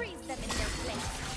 freeze them in their place.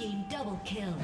Team double kill.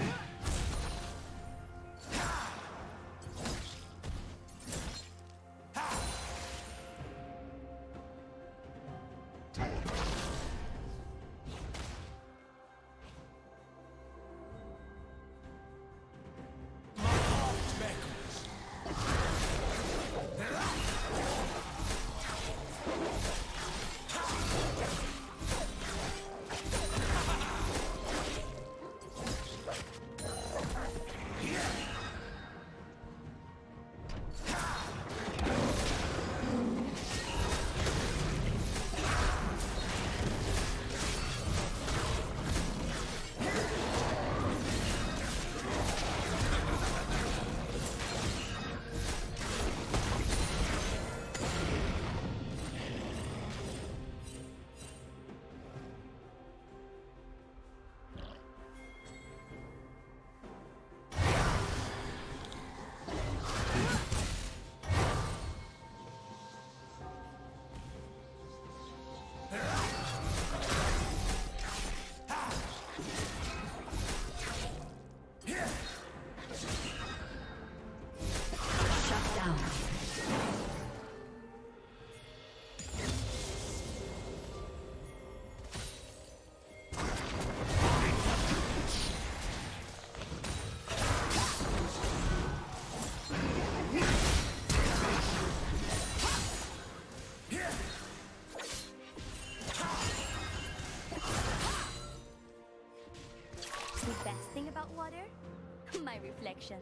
Reflection.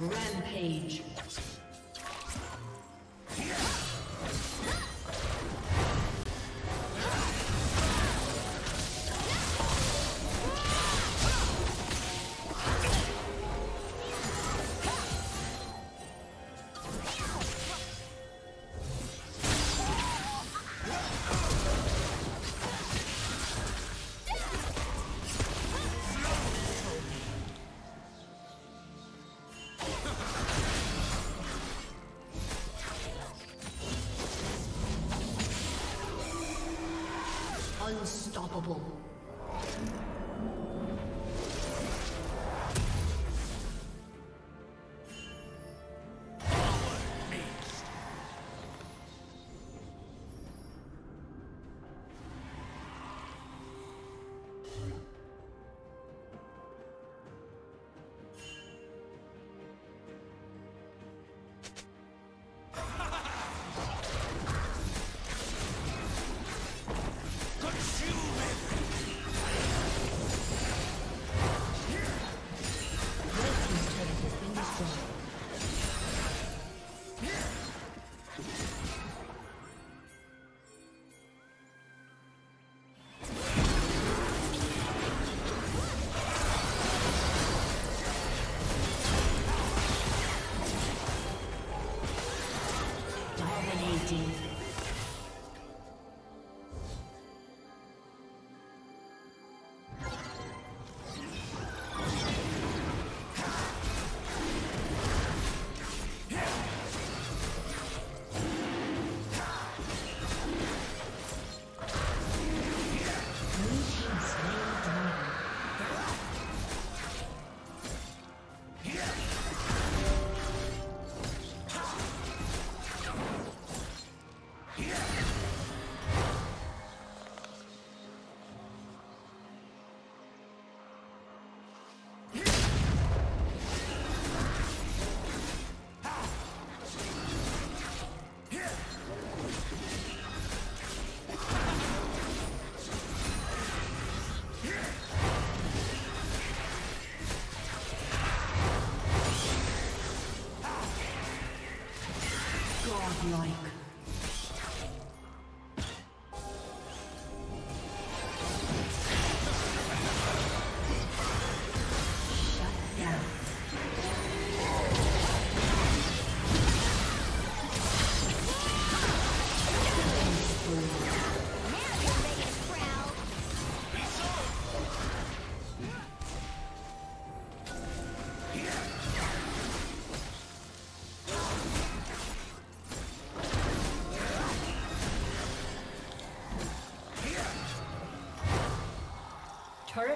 Rampage. Unstoppable.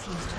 team's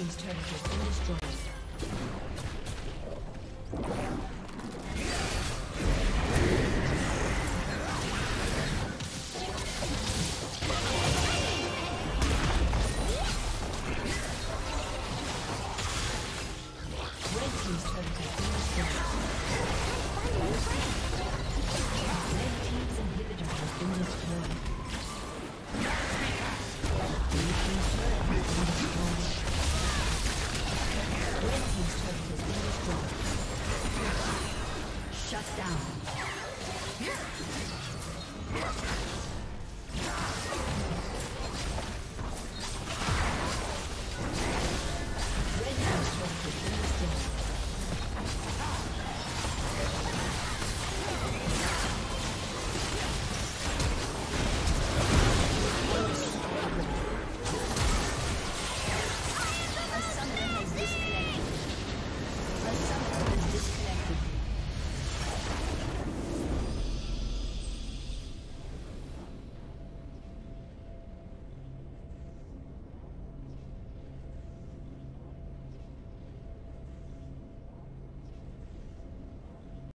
team's turret to destroy.